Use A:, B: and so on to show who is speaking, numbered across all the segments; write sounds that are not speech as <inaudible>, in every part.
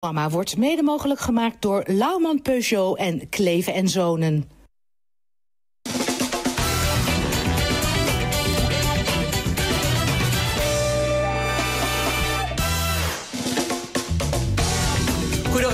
A: programma wordt mede mogelijk gemaakt door Lauwman Peugeot en Kleven en Zonen.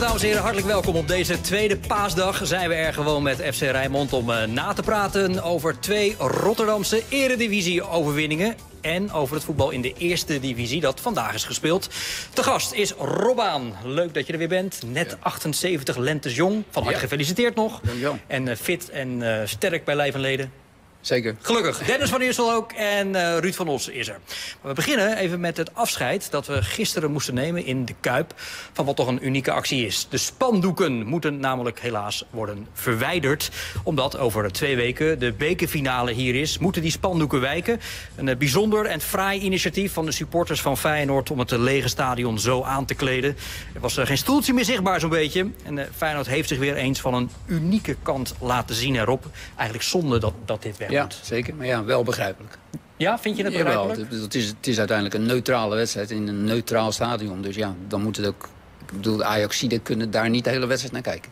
B: Dames en heren, hartelijk welkom op deze tweede paasdag. Zijn we er gewoon met FC Rijnmond om uh, na te praten over twee Rotterdamse eredivisie-overwinningen. En over het voetbal in de eerste divisie dat vandaag is gespeeld. Te gast is Robaan. Leuk dat je er weer bent. Net ja. 78 lentes jong. Van harte ja. gefeliciteerd nog.
C: Dankjewel.
B: En uh, fit en uh, sterk bij lijf en leden.
C: Zeker.
B: Gelukkig. Dennis van Eersel ook en uh, Ruud van Os is er. We beginnen even met het afscheid dat we gisteren moesten nemen in de Kuip... van wat toch een unieke actie is. De spandoeken moeten namelijk helaas worden verwijderd. Omdat over twee weken de bekerfinale hier is, moeten die spandoeken wijken. Een uh, bijzonder en fraai initiatief van de supporters van Feyenoord... om het lege stadion zo aan te kleden. Er was uh, geen stoeltje meer zichtbaar zo'n beetje. En Feyenoord heeft zich weer eens van een unieke kant laten zien erop. Eigenlijk zonde dat, dat dit weg
C: ja, zeker. Maar ja, wel begrijpelijk.
B: Ja, vind je het begrijpelijk?
C: Jawel, het, is, het is uiteindelijk een neutrale wedstrijd in een neutraal stadion. Dus ja, dan moet het ook... Ik bedoel, de Ajaxiden kunnen daar niet de hele wedstrijd naar kijken.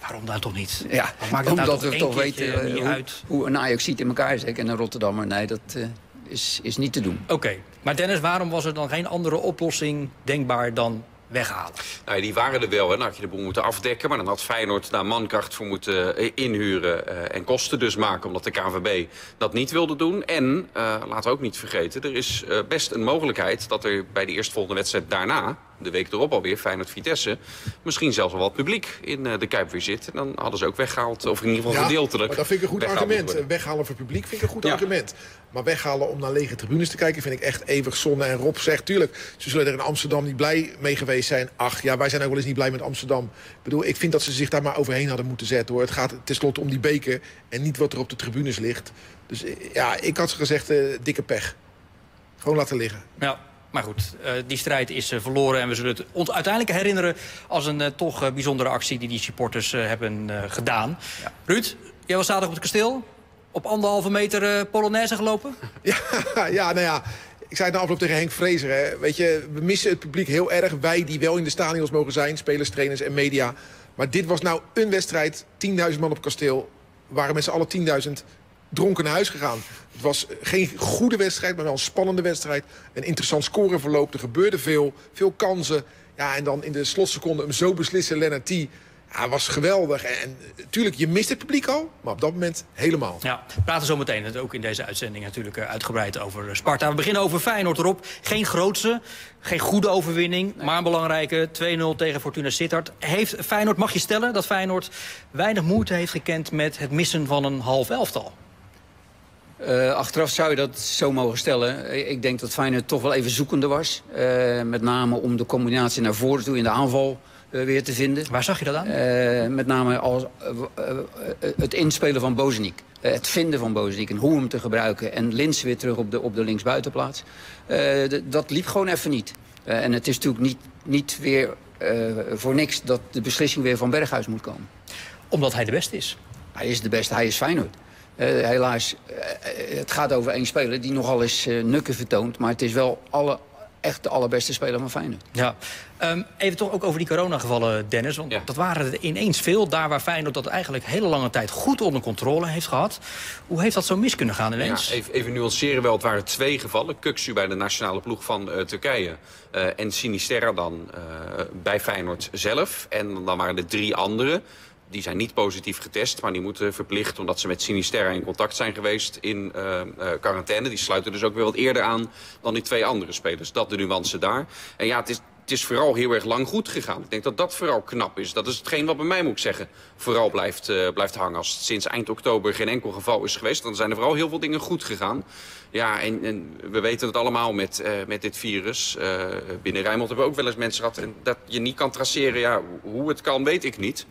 B: Waarom dan toch niet?
C: Ja,
B: maakt
C: omdat
B: nou toch
C: we toch weten
B: uh,
C: hoe, een Ajaxiet in elkaar zit en een Rotterdammer. Nee, dat uh, is, is niet te doen.
B: Oké, okay. maar Dennis, waarom was er dan geen andere oplossing denkbaar dan weghalen.
D: Nou, die waren er wel. Hè. Dan had je de boel moeten afdekken. Maar dan had Feyenoord daar mankracht voor moeten uh, inhuren uh, en kosten dus maken. Omdat de KVB dat niet wilde doen. En, uh, laten we ook niet vergeten, er is best een mogelijkheid... dat er bij de eerstvolgende wedstrijd daarna de week erop alweer, Feyenoord-Vitesse... misschien zelfs wel wat publiek in uh, de Kuip weer zit. En dan hadden ze ook weggehaald, of in ieder geval
E: ja,
D: gedeeltelijk...
E: maar dat vind ik een goed argument. Weghalen voor publiek vind ik een goed ja. argument. Maar weghalen om naar lege tribunes te kijken vind ik echt eeuwig zonde. En Rob zegt, tuurlijk, ze zullen er in Amsterdam niet blij mee geweest zijn. Ach ja, wij zijn ook wel eens niet blij met Amsterdam. Ik bedoel, ik vind dat ze zich daar maar overheen hadden moeten zetten. hoor. Het gaat tenslotte om die beker en niet wat er op de tribunes ligt. Dus ja, ik had gezegd, uh, dikke pech. Gewoon laten liggen.
B: Ja. Maar goed, uh, die strijd is uh, verloren. En we zullen het ons uiteindelijk herinneren als een uh, toch bijzondere actie... die die supporters hebben gedaan. Ja. Ruud, jij was zaterdag op het kasteel. Op anderhalve meter Polonaise gelopen? <laughs>
E: Ja, ja, nou ja. Ik zei het na afloop tegen Henk Vrezer. Hè. Weet je, we missen het publiek heel erg. Wij die wel in de stadions mogen zijn. Spelers, trainers en media. Maar dit was nou een wedstrijd. 10.000 man op kasteel. Waren met z'n allen 10.000 dronken naar huis gegaan. Het was geen goede wedstrijd, maar wel een spannende wedstrijd. Een interessant scoreverloop, er gebeurde veel, veel kansen. Ja, en dan in de slotseconde hem zo beslissen, Lennart T. Ja, was geweldig. En natuurlijk, je mist het publiek al, maar op dat moment helemaal.
B: Ja, we praten zo meteen ook in deze uitzending natuurlijk uitgebreid over Sparta. We beginnen over Feyenoord erop. Geen grootse, geen goede overwinning, nee. maar een belangrijke 2-0 tegen Fortuna Sittard. Heeft Feyenoord, mag je stellen dat Feyenoord weinig moeite heeft gekend met het missen van een half elftal?
C: Uh, achteraf zou je dat zo mogen stellen. Ik denk dat Feyenoord toch wel even zoekende was. Uh, met name om de combinatie naar voren toe in de aanval uh, weer te vinden.
B: Waar zag je dat aan?
C: met name als, het inspelen van Bozeniek. het vinden van Bozeniek en hoe hem te gebruiken. En Lins weer terug op de, op de linksbuitenplaats. dat liep gewoon even niet. en het is natuurlijk niet, niet weer voor niks dat de beslissing weer van Berghuis moet komen.
B: Omdat hij de beste is?
C: Hij is de beste, hij is Feyenoord. Uh, helaas, uh, het gaat over één speler die nogal eens uh, nukken vertoont. Maar het is wel alle, echt de allerbeste speler van Feyenoord.
B: Ja. Um, even toch ook over die coronagevallen, Dennis. Want ja. dat waren er ineens veel. Daar waar Feyenoord dat eigenlijk hele lange tijd goed onder controle heeft gehad. Hoe heeft dat zo mis kunnen gaan ineens?
D: Ja, even, even nuanceren wel. Het waren twee gevallen. Kuksu bij de nationale ploeg van Turkije. en Sinisterra dan bij Feyenoord zelf. En dan waren er drie anderen die zijn niet positief getest, maar die moeten verplicht... omdat ze met Sinisterra in contact zijn geweest in uh, uh, quarantaine. Die sluiten dus ook weer wat eerder aan dan die twee andere spelers. Dat de nuance daar. En ja, het is, het is vooral heel erg lang goed gegaan. Ik denk dat dat vooral knap is. Dat is hetgeen wat bij mij, moet ik zeggen, vooral blijft, uh, blijft hangen. Als het sinds eind oktober geen enkel geval is geweest... dan zijn er vooral heel veel dingen goed gegaan. Ja, en, en we weten het allemaal met, met dit virus. Uh, binnen Rijnmond hebben we ook wel eens mensen gehad... En dat je niet kan traceren. Ja, hoe het kan, weet ik niet.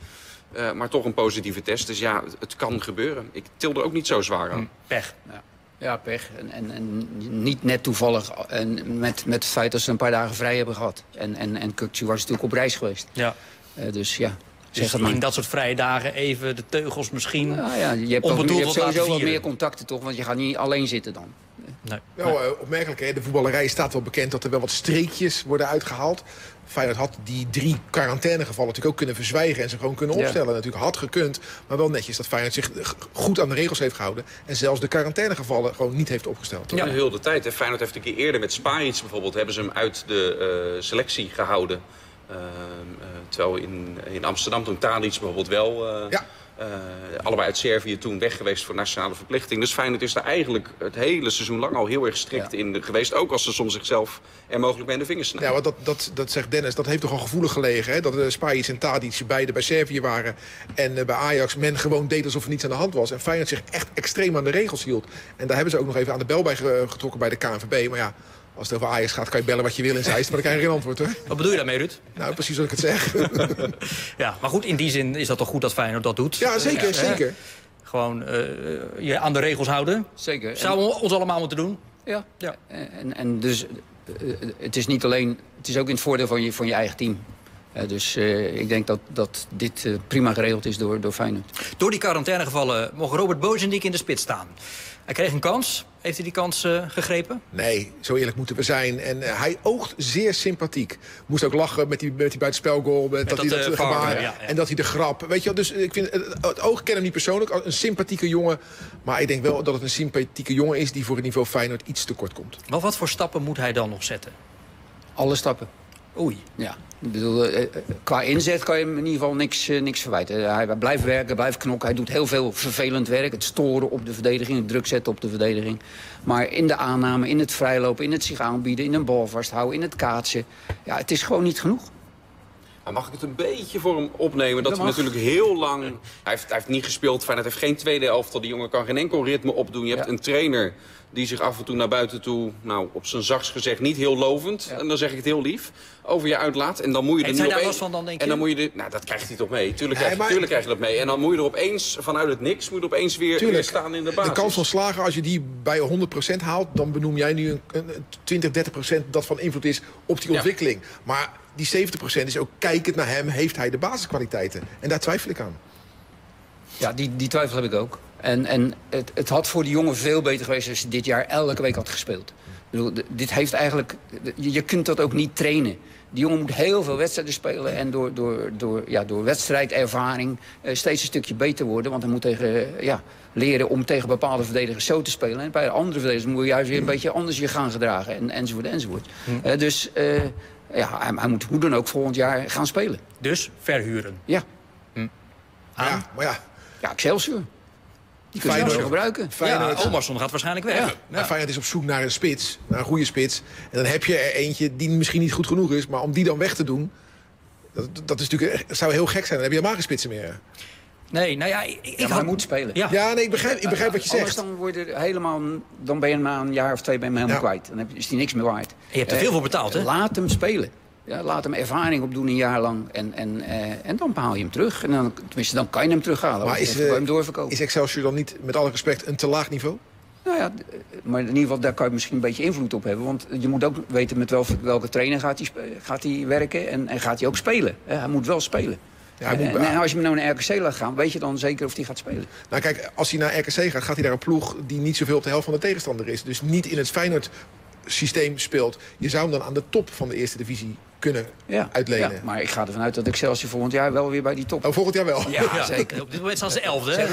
D: Uh, maar toch een positieve test. Dus ja, het kan gebeuren. Ik tilde ook niet zo zwaar aan.
B: Pech.
C: Ja. Ja, pech. En, en, en niet net toevallig en met, met het feit dat ze een paar dagen vrij hebben gehad. En, en, en Kukcu was natuurlijk op reis geweest.
B: Ja.
C: Uh, dus ja,
B: dus
C: zeg
B: in dat soort vrije dagen even de teugels misschien
C: nou ja, je hebt, ook, je hebt sowieso wat meer contacten toch, want je gaat niet alleen zitten dan.
B: Nee.
E: Wel eh, opmerkelijk, hè? de voetballerij staat wel bekend dat er wel wat streekjes worden uitgehaald. Feyenoord had die drie quarantainegevallen natuurlijk ook kunnen verzwijgen... en ze gewoon kunnen
C: Ja.
E: opstellen. Natuurlijk had gekund, maar wel netjes dat Feyenoord zich goed aan de regels heeft gehouden... en zelfs de quarantainegevallen gewoon niet heeft opgesteld.
D: Ja, heel de tijd. Hè. Feyenoord heeft een keer eerder met Sparic bijvoorbeeld... hebben ze hem uit de eh, selectie gehouden. Ehm, eh, terwijl in, in Amsterdam toen Tadic bijvoorbeeld wel... eh,
E: Ja.
D: Eh, allebei uit Servië toen weg geweest voor nationale verplichting. Dus Feyenoord is daar eigenlijk het hele seizoen lang al heel erg strikt
C: Ja.
D: in geweest. Ook als ze soms zichzelf er mogelijk bij in de vingers snijden.
E: Ja, want dat, dat, dat zegt Dennis, dat heeft toch al gevoelig gelegen. Hè? Dat uh, Spajic en Tadic beide bij Servië waren. En eh, bij Ajax men gewoon deed alsof er niets aan de hand was. En Feyenoord zich echt extreem aan de regels hield. En daar hebben ze ook nog even aan de bel bij ge- getrokken bij de KNVB. Maar ja, als het over Ajax gaat, kan je bellen wat je wil in Zeist. Maar dan krijg je geen antwoord hoor.
B: Wat bedoel je daarmee, Ruud?
E: Nou, precies zoals ik het zeg. <laughs>
B: Ja, maar goed, in die zin is dat toch goed dat Feyenoord dat doet?
E: ja, zeker,
B: Eh,
E: zeker.
B: Gewoon eh, je aan de regels houden.
C: Zeker. En-
B: Zouden we ons allemaal moeten doen?
C: Ja.
B: Ja.
C: En, en dus eh, het is niet alleen, het is ook in het voordeel van je, van je eigen team. Eh, dus eh, ik denk dat, dat dit eh, prima geregeld is door, door Feyenoord.
B: Door die quarantainegevallen mocht Robert Bozendik in de spits staan. Hij kreeg een kans. Heeft hij die kans eh, gegrepen?
E: Nee, zo eerlijk moeten we zijn. En eh, hij oogt zeer sympathiek. Moest ook lachen met die, met die buitenspelgoal. Met dat,
B: dat,
E: hij dat
B: VAR,
E: gebaar,
B: ja, ja.
E: En dat hij de grap. Weet je wel, dus ik vind, het, het oog ken hem niet persoonlijk. als Een sympathieke jongen. Maar ik denk wel dat het een sympathieke jongen is... die voor het niveau Feyenoord iets te kort komt.
B: Maar wat voor stappen moet hij dan nog zetten?
C: Alle stappen.
B: Oei.
C: Ja, ik bedoel, eh, eh, qua inzet kan je hem in ieder geval niks, eh, niks verwijten. Hij blijft werken, blijft knokken. Hij doet heel veel vervelend werk. Het storen op de verdediging, het druk zetten op de verdediging. Maar in de aanname, in het vrijlopen, in het zich aanbieden... in een bal vasthouden, in het kaatsen. Ja, het is gewoon niet genoeg.
D: Maar mag ik het een beetje voor hem opnemen? Dat,
C: Dat
D: hij
C: mag.
D: natuurlijk heel lang... Hij heeft, hij heeft niet gespeeld. Feyenoord heeft geen tweede elftal. Die jongen kan geen enkel ritme opdoen. Je hebt
C: Ja.
D: een trainer die zich af en toe naar buiten toe... nou, op zijn zachts gezegd niet heel lovend...
C: Ja.
D: en dan zeg ik het heel lief, over je uitlaat. En dan moet je er nu
B: hij daar
D: opeens-
B: last van dan, denk
D: En
B: je?
D: dan moet je er... Nou, dat krijgt hij toch mee. Tuurlijk,
E: Nee,
D: krijg, je-
E: maar-
D: tuurlijk krijg je dat mee. En dan moet je er opeens, vanuit het niks... moet je er opeens weer, staan in de
E: De
D: basis.
E: kans van slagen, als je die bij 100% haalt... dan benoem jij nu een, een 20, 30% dat van invloed is op die
D: Ja.
E: ontwikkeling. Maar die 70% is ook kijkend naar hem, heeft hij de basiskwaliteiten. En daar twijfel ik aan.
C: Ja, die, die twijfel heb ik ook. En, en het, het had voor die jongen veel beter geweest als hij dit jaar elke week had gespeeld. Ik bedoel, dit heeft eigenlijk, je, je kunt dat ook niet trainen. Die jongen moet heel veel wedstrijden spelen en door, door, door, ja, door wedstrijdervaring eh, steeds een stukje beter worden. Want hij moet tegen, eh, ja, leren om tegen bepaalde verdedigers zo te spelen. En bij andere verdedigers moet je juist weer een beetje anders je gaan gedragen. En, enzovoort, enzovoort. Eh, dus ja, hij, hij moet hoe dan ook volgend jaar gaan spelen.
B: Dus verhuren.
C: Ja,
E: Ja, maar ja,
C: ja Excelsior. Die kunnen
E: Feyenoord.
C: zo gebruiken.
E: Feyenoord,
B: Ja, Omarsson gaat waarschijnlijk weg.
C: Ja.
E: Feyenoord is op zoek naar een spits, naar een goede spits. En dan heb je er eentje die misschien niet goed genoeg is... maar om die dan weg te doen, dat, dat is natuurlijk, zou heel gek zijn. Dan heb je helemaal geen spitsen meer.
B: Nee, nou ja, ik, ik
C: Ja, maar
B: had-
C: hij moet spelen.
B: Ja.
E: Ja, nee, ik begrijp, ik begrijp wat je
C: Anders
E: zegt.
C: dan, word je helemaal, dan ben je hem na een jaar of twee ben je hem helemaal
E: Ja.
C: kwijt. Dan heb je- is hij niks meer waard.
B: je hebt er
C: Eh,
B: veel voor betaald, hè?
C: Laat hem spelen. Ja, laat hem ervaring opdoen een jaar lang. En, en, eh, en dan haal je hem terug. En dan, tenminste, dan kan je hem terughalen.
E: Maar is,
C: dan kan je
E: eh,
C: hem doorverkopen.
E: Is Excelsior dan niet, met alle respect, een te laag niveau?
C: Nou ja, d- maar in ieder geval, daar kan je misschien een beetje invloed op hebben. Want je moet ook weten met wel, welke trainer gaat hij, gaat hij werken. En, en gaat hij ook spelen. hè. hij moet wel spelen.
E: Ja, hij moet-
C: en, en als je hem nou naar RKC laat gaan, weet je dan zeker of hij gaat spelen.
E: Nou kijk, als hij naar RKC gaat, gaat hij naar een ploeg... die niet zoveel op de helft van de tegenstander is. Dus niet in het Feyenoord-systeem speelt. Je zou hem dan aan de top van de eerste divisie kunnen
C: Ja,
E: uitlenen.
C: ja, maar ik ga ervan uit dat Excelsior volgend jaar wel weer bij die top
E: Oh, volgend jaar wel.
C: Ja, <laughs> zeker.
B: Op dit moment staan ze elfde, hè?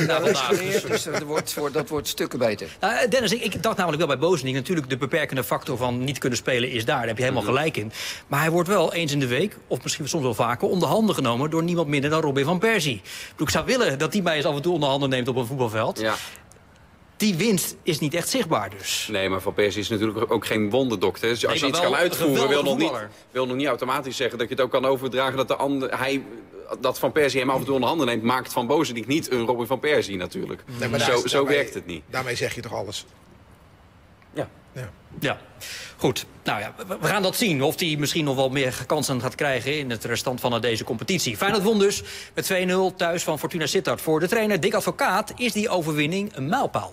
C: dus dat wordt, wordt- dat wordt stukken beter.
B: Nou, Dennis, ik, ik dacht namelijk wel bij Bozenik... natuurlijk de beperkende factor van niet kunnen spelen is daar. Daar heb je helemaal gelijk in. Maar hij wordt wel eens in de week, of misschien soms wel vaker... onder handen genomen door niemand minder dan Robin van Persie. Ik zou willen dat hij mij eens af en toe onder handen neemt op een voetbalveld. Die winst is niet echt zichtbaar dus.
D: Nee, maar Van Persie is natuurlijk ook geen wonderdokter. Dus als
B: Nee,
D: je iets kan uitvoeren, wil nog, niet, wil nog niet automatisch zeggen dat je het ook kan overdragen dat de ander, hij, dat Van Persie hem af en toe onder handen neemt, maakt Van Bozenik niet een Robin van Persie natuurlijk.
E: Nee, maar daar-
D: zo zo
E: daarmee-
D: werkt het niet.
E: Daarmee zeg je toch alles.
D: Ja.
E: Ja.
B: Ja, goed. Nou ja, we- we gaan dat zien. Of hij misschien nog wel meer kansen gaat krijgen in het restant van deze competitie. Feyenoord won dus met 2-0 thuis van Fortuna Sittard. Voor de trainer Dick Advocaat is die overwinning een mijlpaal.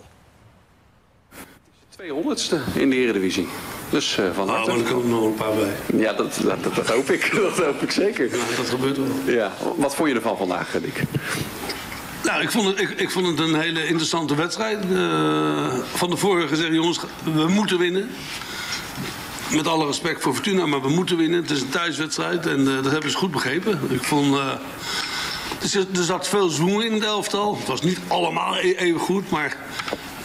D: 200ste in de Eredivisie. Dus eh, van
F: maar er komen nog een paar bij.
D: Ja, dat, dat, dat hoop ik. <laughs> Dat hoop ik zeker.
F: Ja, dat gebeurt wel.
D: Ja. Wat vond je ervan vandaag, Dick?
F: Nou, ik vond het, ik, ik vond het een hele interessante wedstrijd. Uh, van tevoren gezegd, jongens, we moeten winnen. Met alle respect voor Fortuna, maar we moeten winnen. Het is een thuiswedstrijd en uh, dat hebben ze goed begrepen. Ik vond... Uh, er zat veel zwoen in het elftal. Het was niet allemaal e-, even goed, maar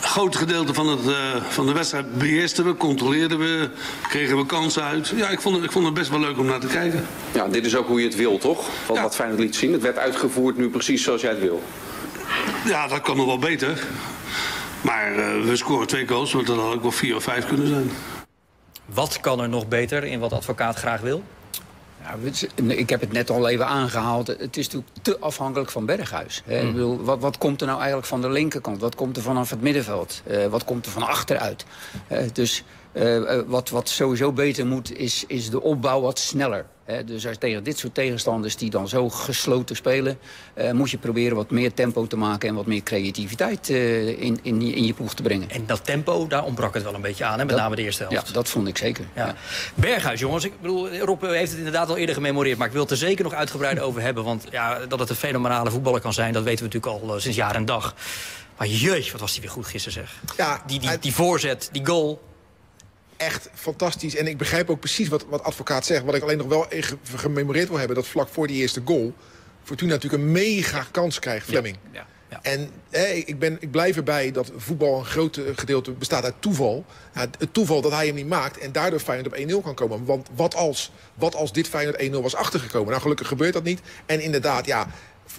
F: groot gedeelte van, het, uh, van de wedstrijd beheersten we, controleerden we, kregen we kansen uit. Ja, ik vond, het, ik vond het best wel leuk om naar te kijken.
D: Ja, dit is ook hoe je het wil, toch? Wat, ja. wat Feyenoord liet zien. Het werd uitgevoerd nu precies zoals jij het wil.
F: Ja, dat kan nog wel beter. Maar uh, we scoren twee goals, want dat had ook wel vier of vijf kunnen zijn.
B: Wat kan er nog beter in wat advocaat graag wil?
C: Ja, ik heb het net al even aangehaald. Het is natuurlijk te afhankelijk van Berghuis. Hè. Mm. Bedoel, wat, wat, komt er nou eigenlijk van de linkerkant? Wat komt er vanaf het middenveld? Uh, wat komt er van achteruit? Uh, dus uh, wat, wat sowieso beter moet, is, is de opbouw wat sneller. Hè. Dus als tegen dit soort tegenstanders die dan zo gesloten spelen... Uh, moet je proberen wat meer tempo te maken... en wat meer creativiteit uh, in, in, in, je ploeg te brengen.
B: En dat tempo, daar ontbrak het wel een beetje aan, hè? met
C: dat,
B: name de eerste helft.
C: Ja, dat vond ik zeker. Ja. Ja.
B: Berghuis, jongens. Ik bedoel, Rob heeft het inderdaad al eerder gememoreerd... maar ik wil het er zeker nog uitgebreid over hebben. Want ja, dat het een fenomenale voetballer kan zijn... dat weten we natuurlijk al uh, sinds jaar en dag. Maar jeetje, wat was hij weer goed gisteren, zeg. Ja, die, die, die voorzet, die goal
E: echt fantastisch. En ik begrijp ook precies wat, wat advocaat zegt. Wat ik alleen nog wel gememoreerd wil hebben... dat vlak voor die eerste goal... Fortuna natuurlijk een mega kans krijgt, Fleming. Ja, ja, ja. En hè, ik, ben, ik blijf erbij dat voetbal een groot gedeelte bestaat uit toeval. Ja, het toeval dat hij hem niet maakt en daardoor Feyenoord op 1-0 kan komen. Want wat als, wat als dit Feyenoord 1-0 was achtergekomen? Nou, gelukkig gebeurt dat niet. En inderdaad, ja,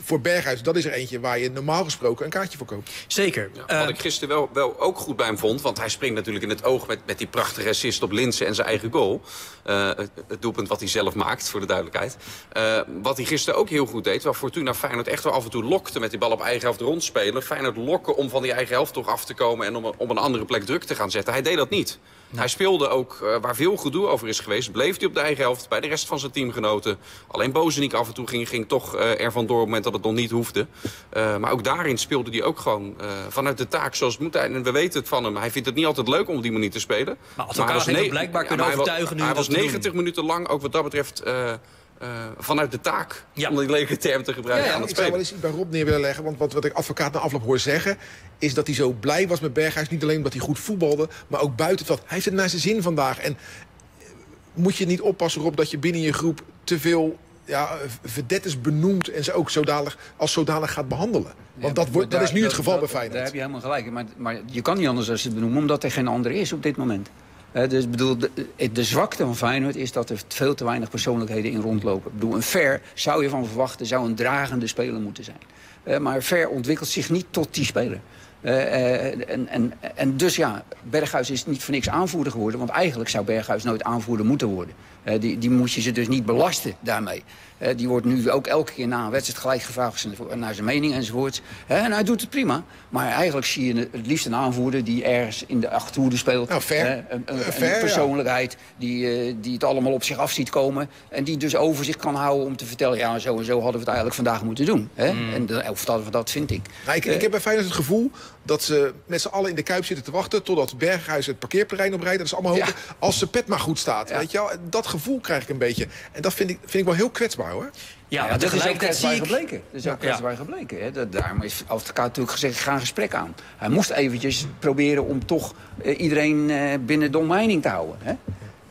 E: voor Berghuis, dat is er eentje waar je normaal gesproken een kaartje voor koopt.
B: Zeker.
D: Ja, wat uh, ik gisteren wel, wel ook goed bij hem vond... want hij springt natuurlijk in het oog met, met die prachtige assist op Linsen en zijn eigen goal. Uh, het, het, doelpunt wat hij zelf maakt, voor de duidelijkheid. Uh, wat hij gisteren ook heel goed deed... waar Fortuna Feyenoord echt wel af en toe lokte met die bal op eigen helft rondspelen. Feyenoord lokken om van die eigen helft toch af te komen... en om op een andere plek druk te gaan zetten. Hij deed dat niet. Hij speelde ook, uh, waar veel gedoe over is geweest... bleef hij op de eigen helft bij de rest van zijn teamgenoten. Alleen Bozeniek af en toe ging, ging toch uh, ervan door... op het moment dat het nog niet hoefde. Uh, maar ook daarin speelde hij ook gewoon vanuit de taak zoals het moet. En we weten het van hem. Hij vindt het niet altijd leuk om op die manier te spelen.
B: Maar, maar hij was blijkbaar kunnen ja, overtuigen nu
D: Hij was 90 minuten lang, ook wat dat betreft... Uh, vanuit de taak, ja. om die lelijke term te gebruiken, ja, ja, aan het
E: ik
D: spelen.
E: Ik zou wel eens iets bij Rob neer willen leggen. Want wat, wat ik advocaat na afloop hoor zeggen... is dat hij zo blij was met Berghuis. Niet alleen omdat hij goed voetbalde, maar ook buiten het veld. Hij heeft het naar zijn zin vandaag. En moet je niet oppassen, Rob, dat je binnen je groep... te veel ja, verdettes benoemt en ze ook zodanig, als zodanig gaat behandelen. Want dat, wordt, dat is nu het geval
C: dat,
E: bij Feyenoord.
C: Daar heb je helemaal gelijk. Maar, maar je kan niet anders als het benoemen... omdat er geen ander is op dit moment. Dus bedoel, de, zwakte van Feyenoord is dat er veel te weinig persoonlijkheden in rondlopen. Bedoel, een Ver zou je van verwachten, zou een dragende speler moeten zijn. Maar Ver ontwikkelt zich niet tot die speler. Uh, en, en, en dus ja, Berghuis is niet voor niks aanvoerder geworden. Want eigenlijk zou Berghuis nooit aanvoerder moeten worden. die, die moet je ze dus niet belasten daarmee. Uh, die wordt nu ook elke keer na een wedstrijd gelijk gevraagd naar zijn mening enzovoort. En hij doet het prima. Maar eigenlijk zie je het liefst een aanvoerder die ergens in de achterhoede speelt.
E: Nou, fair.
C: Een, een, fair, een, persoonlijkheid ja. die, die het allemaal op zich af ziet komen. En die dus over zich kan houden om te vertellen... ja, zo en zo hadden we het eigenlijk vandaag moeten doen. Hè? Mm. En of dat, dat vind ik.
E: Nou, ik, ik heb bij Feyenoord het gevoel dat ze met z'n allen in de Kuip zitten te wachten... totdat Berghuis het parkeerterrein oprijdt. Dat is allemaal hopen ja. als zijn pet maar goed staat. Ja. Weet je wel? Dat gevoel krijg ik een beetje. En dat vind ik, vind ik wel heel kwetsbaar, hoor.
C: Ja, ja dat is ook kwetsbaar ik... gebleken. Dat is ook kwetsbaar ja. gebleken. Hè. Dat, daarom is advocaat natuurlijk gezegd, ik ga een gesprek aan. Hij moest eventjes proberen om toch uh, iedereen uh, binnen de omheining te houden. Hè.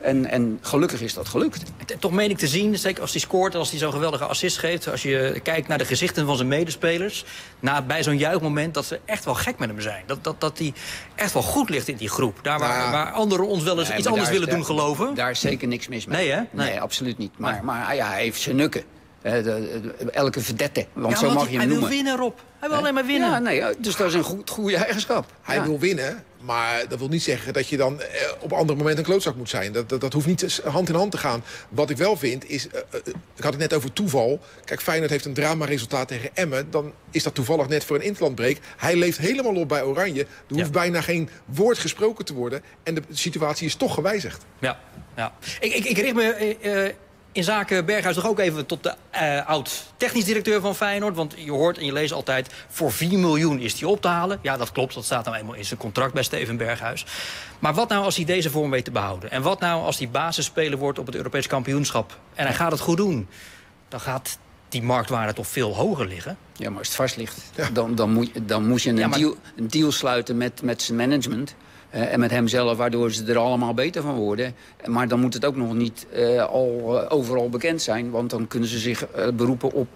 C: En, en, gelukkig is dat gelukt.
B: Toch meen ik te zien, zeker als hij scoort... en als hij zo'n geweldige assist geeft... als je kijkt naar de gezichten van zijn medespelers... Na, bij zo'n juichmoment dat ze echt wel gek met hem zijn. Dat, dat, dat hij echt wel goed ligt in die groep. Daar waar, ja. waar anderen ons wel eens nee, iets anders willen doen geloven.
C: Daar is zeker niks mis mee.
B: Nee, hè?
C: Nee, nee absoluut niet. Maar, maar ja, hij heeft zijn nukken. Uh, de, de, elke verdette, want
B: ja,
C: zo mag
B: hij,
C: je hem
B: hij
C: noemen.
B: Hij wil winnen, Rob. Hij wil alleen maar winnen.
C: Ja, nee, dus dat is een goed, goede eigenschap.
E: Hij
C: ja.
E: wil winnen, maar dat wil niet zeggen dat je dan eh, op andere momenten een klootzak moet zijn. Dat, dat, dat, hoeft niet hand in hand te gaan. Wat ik wel vind is, uh, uh, ik had het net over toeval. Kijk, Feyenoord heeft een drama-resultaat tegen Emmen. Dan is dat toevallig net voor een interlandbreek. Hij leeft helemaal op bij Oranje. Er hoeft ja. bijna geen woord gesproken te worden. En de situatie is toch gewijzigd.
B: Ja, ja. Ik, ik, ik richt me in zaken Berghuis toch ook even tot de uh, oud-technisch directeur van Feyenoord. Want je hoort en je leest altijd, voor 4 miljoen is die op te halen. Ja, dat klopt, dat staat nou eenmaal in zijn contract bij Steven Berghuis. Maar wat nou als hij deze vorm weet te behouden? En wat nou als hij basisspeler wordt op het Europees kampioenschap? En hij gaat het goed doen. Dan gaat die marktwaarde toch veel hoger liggen.
C: Ja, maar als het vast ligt, dan, dan, moet, dan moet je een,
B: Ja, maar-
C: deal, een deal sluiten met, met zijn management. Eh, en met hemzelf, waardoor ze er allemaal beter van worden. Maar dan moet het ook nog niet eh, al eh, overal bekend zijn. Want dan kunnen ze zich beroepen op...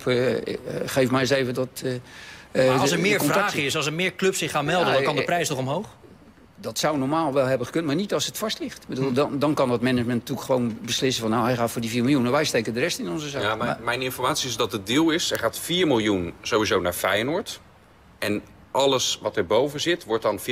C: geef mij eens even dat...
B: Maar als er
C: de-
B: meer vraag is, als er meer clubs zich gaan melden...
C: Ja,
B: dan kan de prijs toch omhoog?
C: Dat zou normaal wel hebben gekund, maar niet als het vast ligt. Ik bedoel, dan, dan kan dat management natuurlijk gewoon beslissen van... nou, hij gaat voor die 4 miljoen en wij steken de rest in onze zak.
D: Ja, maar
C: Maar-
D: mijn informatie is dat de deal is... er gaat 4 miljoen sowieso naar Feyenoord. En alles wat erboven zit, wordt dan 50-50 eh,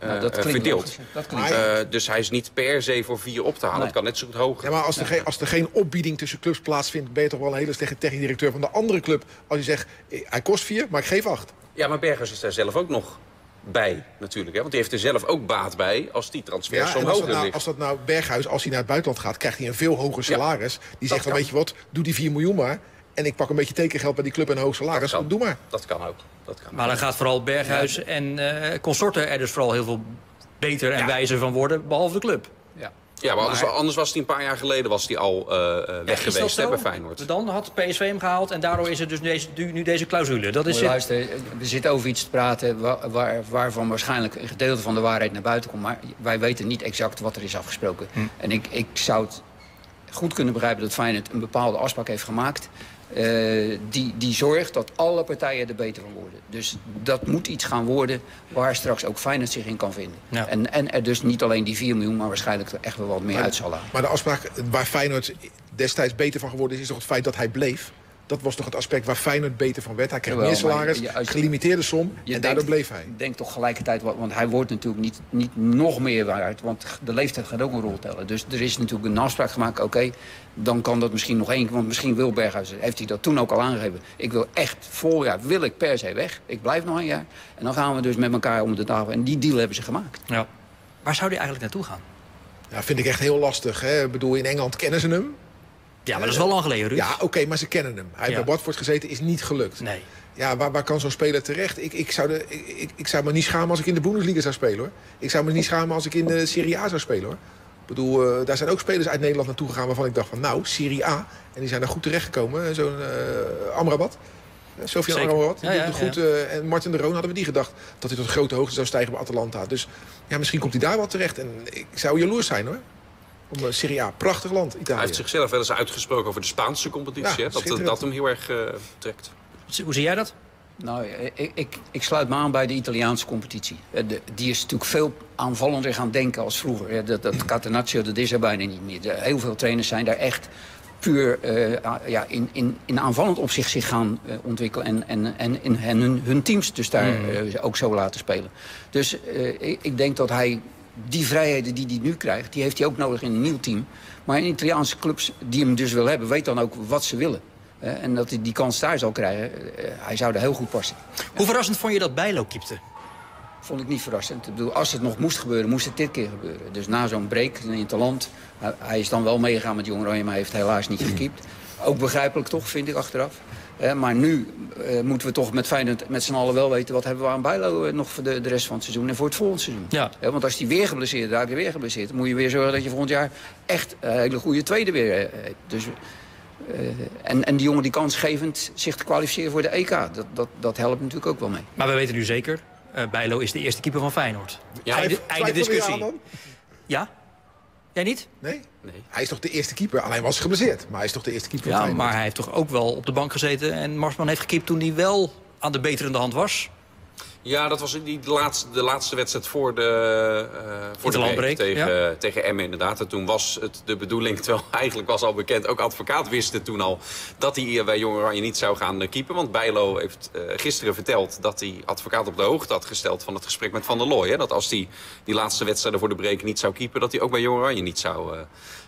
C: nou, dat
D: eh,
C: klinkt
D: verdeeld.
C: Dat
D: Eh, dus hij is niet per se voor 4 op te halen.
C: Nee.
D: Het kan net zo goed hoger.
E: Ja, maar als er, geen, als er geen opbieding tussen clubs plaatsvindt... ben je toch wel een hele slechte technisch directeur van de andere club. Als je zegt, eh, hij kost vier, maar ik geef acht.
D: Ja, maar Bergers is daar zelf ook nog bij natuurlijk. Hè? Want die heeft er zelf ook baat bij als die transfer
E: Ja,
D: hoger
E: dat, nou,
D: ligt.
E: als dat nou Berghuis, als hij naar het buitenland gaat... krijgt hij een veel hoger salaris. Die zegt
D: kan.
E: weet je wat, doe die 4 miljoen maar... en ik pak een beetje tekengeld bij die club en een hoog salaris.
D: kan.
E: Doe maar.
D: Dat kan ook. Dat kan
B: Maar dan gaat vooral Berghuis en eh, consorten er dus vooral heel veel beter en wijzer van worden... behalve de club.
C: ja.
D: Ja, maar anders, anders was hij een paar jaar geleden was hij al eh, eh, weg geweest hè, bij Feyenoord.
B: Dan had PSV hem gehaald en daardoor is er dus deze, nu nu deze clausule. Dat is
C: luisteren, we zitten over iets te praten wa- waar, waarvan waarschijnlijk een gedeelte van de waarheid naar buiten komt. Maar wij weten niet exact wat er is afgesproken. En ik, ik zou het goed kunnen begrijpen dat Feyenoord een bepaalde afspraak heeft gemaakt. Eh, die, die zorgt dat alle partijen er beter van worden. Dus dat moet iets gaan worden waar straks ook Feyenoord zich in kan vinden.
B: Ja.
C: En, en er dus niet alleen die 4 miljoen, maar waarschijnlijk er echt wel wat meer uit zal halen.
E: Maar de afspraak waar Feyenoord destijds beter van geworden is... is toch het feit dat hij bleef. Dat was toch het aspect waar Feyenoord beter van werd. Hij kreeg
C: Jawel,
E: meer salaris,
C: je- als je-
E: gelimiteerde som en daardoor bleef hij.
C: Denk toch gelijkertijd, wa- want hij wordt natuurlijk niet, niet nog meer waard. Want de leeftijd gaat ook een rol tellen. Dus er is natuurlijk een afspraak gemaakt. Oké, dan kan dat misschien nog één keer. Want misschien wil Berghuis, heeft hij dat toen ook al aangegeven. Ik wil echt, voljaar wil ik per se weg. Ik blijf nog een jaar. En dan gaan we dus met elkaar om de tafel. En die deal hebben ze gemaakt.
B: Ja. Waar zou hij eigenlijk naartoe gaan?
E: Ja, vind ik echt heel lastig. Hè? Ik bedoel, in Engeland kennen ze hem.
B: Ja, maar dat is wel lang geleden, Ruud.
E: Ja, oké, maar ze kennen hem. Hij heeft
B: Ja.
E: bij Watford gezeten, is niet gelukt.
B: Nee.
E: Ja, waar, waar kan zo'n speler terecht? Ik, ik, zou de, ik, ik, zou me niet schamen als ik in de Bundesliga zou spelen, hoor. Ik zou me niet schamen als ik in de Serie A zou spelen, hoor. Ik bedoel, eh, daar zijn ook spelers uit Nederland naartoe gegaan... waarvan ik dacht van, nou, Serie A. En die zijn daar goed terechtgekomen. Zo'n eh Amrabat. Eh, Sofian. Amrabat. Die
B: ja,
E: doet het goed. eh, en Martin de Roon hadden we die gedacht... dat hij tot grote hoogte zou stijgen bij Atalanta. Dus ja, misschien komt hij daar wel terecht. En ik zou jaloers zijn, hoor. Om eh, Serie A. Prachtig land, Italië.
D: Hij heeft zichzelf wel eens uitgesproken over de Spaanse competitie.
E: Ja,
D: hè? Dat,
E: schitterend.
D: dat hem heel erg eh, trekt.
B: Hoe zie jij dat?
C: Nou, ik, ik, ik sluit me aan bij de Italiaanse competitie. Eh, de- die is natuurlijk veel aanvallender gaan denken als vroeger. Dat, dat Catenaccio, dat is er bijna niet meer. De- heel veel trainers zijn daar echt puur eh, ja, in, in, in aanvallend opzicht zich gaan eh, ontwikkelen. En, en, en, en, en hun, hun teams dus daar eh, ook zo laten spelen. Dus eh, ik, ik denk dat hij die vrijheden die hij nu krijgt... die heeft hij ook nodig in een nieuw team. Maar in Italiaanse clubs die hem dus wil hebben... weet dan ook wat ze willen. Eh, en dat hij die kans daar zal krijgen, eh, hij zou er heel goed passen.
B: Hoe verrassend vond je dat Bijlo keepte?
C: Vond ik niet verrassend. Ik bedoel, als het nog moest gebeuren, moest het dit keer gebeuren. Dus na zo'n break in het land, hij, hij is dan wel meegegaan met Jong Oranje, maar heeft helaas niet gekiept. Ook begrijpelijk toch, vind ik achteraf. Eh, maar nu eh, moeten we toch met Feyenoord met z'n allen wel weten... wat hebben we aan Bijlo eh, nog voor de, de rest van het seizoen en voor het volgende seizoen.
B: Ja.
C: Want als hij weer geblesseerd raakt, weer geblesseerd... dan moet je weer zorgen dat je volgend jaar echt een hele goede tweede weer hebt. Dus, eh, en, en die jongen die kansgevend zich te kwalificeren voor de EK... dat, dat, dat helpt natuurlijk ook wel mee.
B: Maar we weten nu zeker, eh Bijlo is de eerste keeper van Feyenoord.
D: Ja,
B: einde,
E: je
B: discussie. Ja? Jij niet?
E: Nee?
D: Nee.
E: Hij is toch de eerste keeper? Alleen was geblesseerd. Maar hij is toch de eerste keeper van
B: Ja, maar hij heeft toch ook wel op de bank gezeten... en Marsman heeft gekiept toen hij wel aan de beterende hand was.
D: Ja, dat was die de laatste, de laatste wedstrijd voor de, eh voor de break tegen,
B: ja.
D: tegen Emmen inderdaad. En toen was het de bedoeling, <laughs> terwijl eigenlijk was al bekend... ook advocaat wist het toen al dat hij hier bij Jong Oranje niet zou gaan eh, keepen. Want Bijlo heeft eh, gisteren verteld dat hij advocaat op de hoogte had gesteld... van het gesprek met Van der Looy. Hè? Dat als hij die laatste wedstrijden voor de break niet zou keepen... dat hij ook bij Jong Oranje niet zou, eh,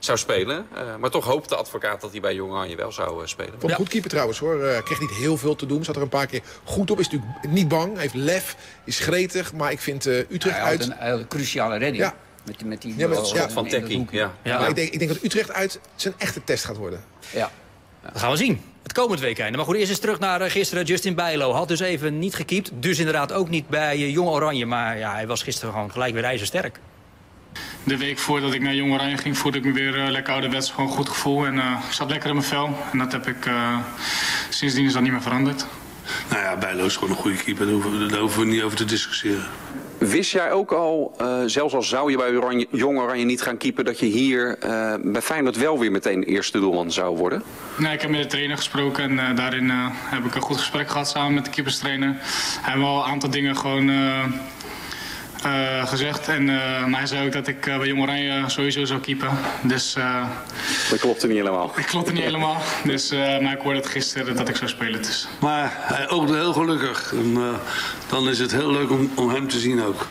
D: zou spelen. Eh, maar toch hoopt de advocaat dat hij bij Jong Oranje wel zou eh, spelen.
E: Vond
B: Ja.
E: goed keeper trouwens hoor. Eh, kreeg niet heel veel te doen. Zat er een paar keer goed op. Is natuurlijk niet bang. Heeft lef. Is gretig. Maar ik vind eh, Utrecht
C: Hij had
E: uit...
C: een cruciale redding.
E: Ja.
C: Met, die- met die
E: Ja, met- ja.
C: in-
D: Van Tekkie, ja.
B: Ja.
E: Ik denk, ik denk dat Utrecht uit zijn echte test gaat worden.
C: Ja.
B: Dat gaan we zien. Het komend weekend. Maar goed, eerst eens terug naar eh, gisteren. Justin Bijlo had dus even niet gekiept. Dus inderdaad ook niet bij eh, Jong Oranje. Maar ja, hij was gisteren gewoon gelijk weer ijzersterk.
G: De week voordat ik naar Jong Oranje ging, voelde ik me weer eh, lekker ouderwets. Gewoon een goed gevoel en eh, ik zat lekker in mijn vel. En dat heb ik eh, sindsdien is dat niet meer veranderd.
F: Nou ja, Bijlo is gewoon een goede keeper. Daar hoeven, daar hoeven we niet over te discussiëren.
D: Wist jij ook al, uh, zelfs al zou je bij Oranje, Jong Oranje niet gaan keepen... dat je hier uh, bij Feyenoord wel weer meteen eerste doelman zou worden?
G: Nee, ik heb met de trainer gesproken en uh, daarin heb ik een goed gesprek gehad samen met de keeperstrainer. Hij heeft wel een aantal dingen gewoon uh, gezegd. En, uh, maar hij zei ook dat ik uh, bij Jong Oranje sowieso zou keepen. Dus,
D: dat klopte niet helemaal.
G: Dat klopte niet helemaal. Dus, maar ik hoorde het gisteren dat ik zou spelen. Dus.
F: Maar hij oogde heel gelukkig. En, dan is het heel leuk om, om hem te zien ook.